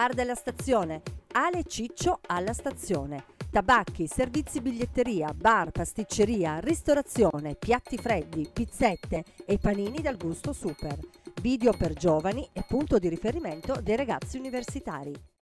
Bar della stazione, Ale Ciccio alla stazione. Tabacchi, servizi biglietteria, bar, pasticceria, ristorazione, piatti freddi, pizzette e panini dal gusto super. Video per giovani e punto di riferimento dei ragazzi universitari.